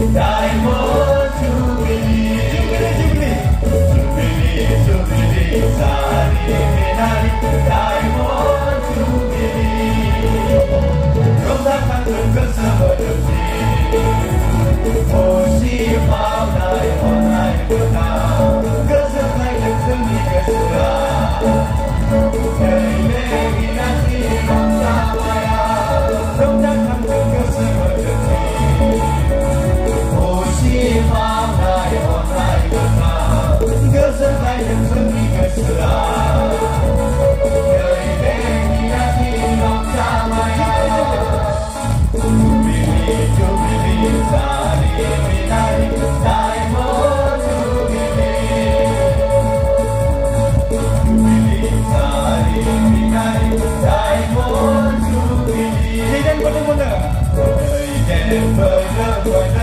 Dai Yeah.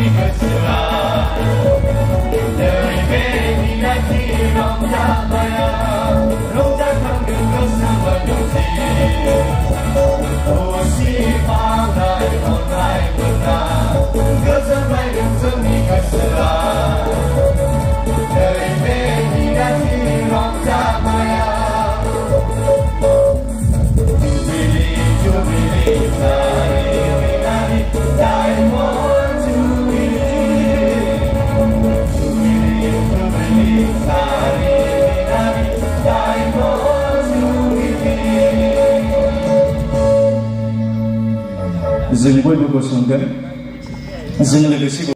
Thank you. जोंबो लोगो संगोन जों लोगोसे